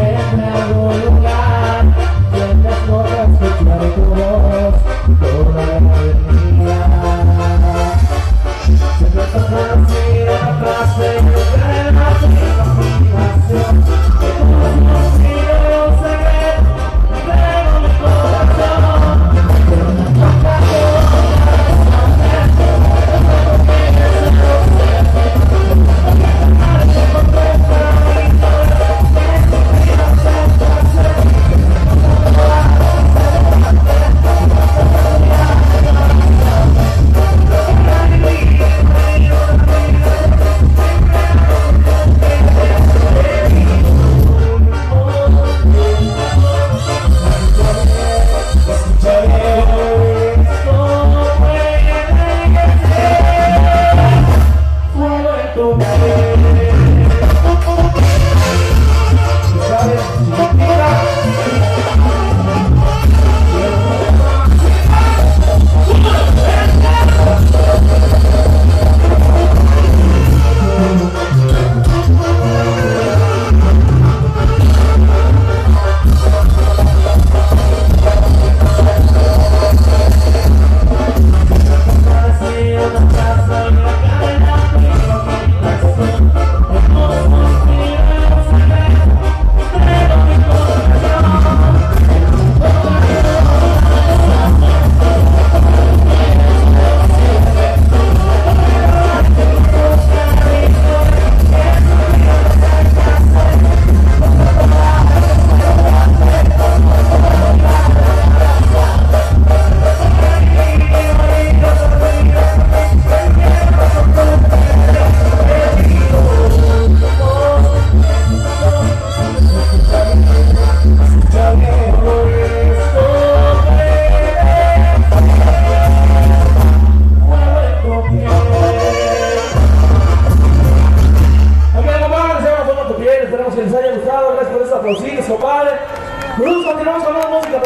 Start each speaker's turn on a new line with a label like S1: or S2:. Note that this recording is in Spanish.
S1: pedra rolou. tu que les haya gustado, gracias por esos aplausitos, compadre. Nosotros continuamos con más música.